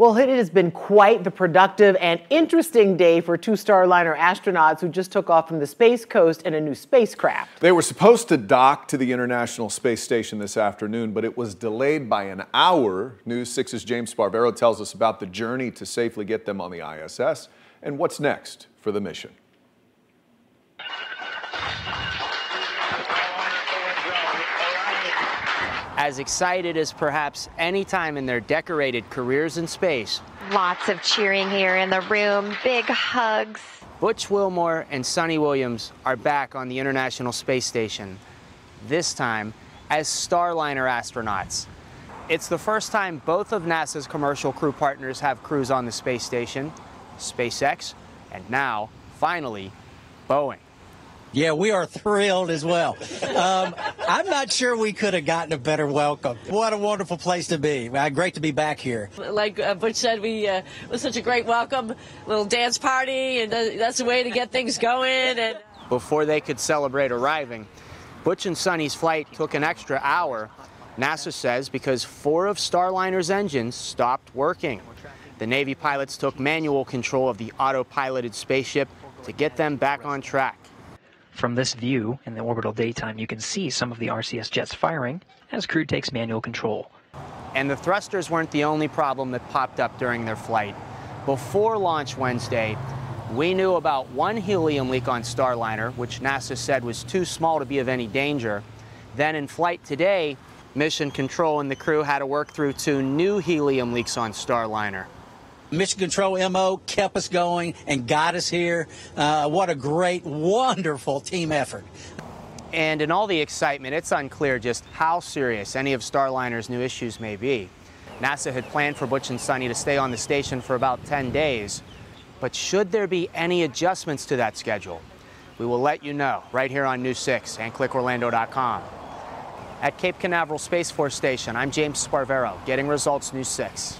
Well, it has been quite the productive and interesting day for two Starliner astronauts who just took off from the Space Coast in a new spacecraft. They were supposed to dock to the International Space Station this afternoon, but it was delayed by an hour. News 6's James Sparvero tells us about the journey to safely get them on the ISS and what's next for the mission. As excited as perhaps any time in their decorated careers in space. Lots of cheering here in the room, big hugs. Butch Wilmore and Suni Williams are back on the International Space Station, this time as Starliner astronauts. It's the first time both of NASA's commercial crew partners have crews on the space station, SpaceX, and now, finally, Boeing. Yeah, we are thrilled as well. Um, I'm not sure we could have gotten a better welcome. What a wonderful place to be. Uh, great to be back here. Like uh, Butch said, we uh, was such a great welcome, little dance party, and uh, that's the way to get things going. And before they could celebrate arriving, Butch and Suni's flight took an extra hour. NASA says because four of Starliner's engines stopped working. The Navy pilots took manual control of the autopiloted spaceship to get them back on track. From this view, in the orbital daytime, you can see some of the RCS jets firing as crew takes manual control. And the thrusters weren't the only problem that popped up during their flight. Before launch Wednesday, we knew about one helium leak on Starliner, which NASA said was too small to be of any danger. Then in flight today, Mission Control and the crew had to work through two new helium leaks on Starliner. Mission Control MO kept us going and got us here. Uh, what a great, wonderful team effort. And in all the excitement, it's unclear just how serious any of Starliner's new issues may be. NASA had planned for Butch and Suni to stay on the station for about 10 days. But should there be any adjustments to that schedule? We will let you know right here on News 6 and clickorlando.com. At Cape Canaveral Space Force Station, I'm James Sparvero, getting results News 6.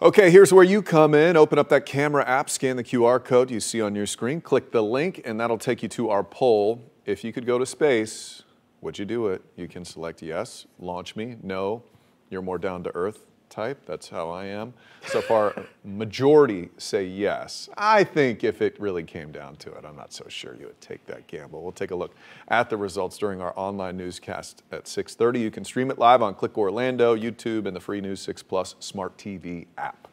Okay, here's where you come in. Open up that camera app, scan the QR code you see on your screen, click the link, and that'll take you to our poll. If you could go to space, would you do it? You can select yes, launch me, no, you're more down to earth type. That's how I am. So far, majority say yes. I think if it really came down to it, I'm not so sure you would take that gamble. We'll take a look at the results during our online newscast at 6.30. You can stream it live on Click Orlando, YouTube, and the free News 6 Plus Smart TV app.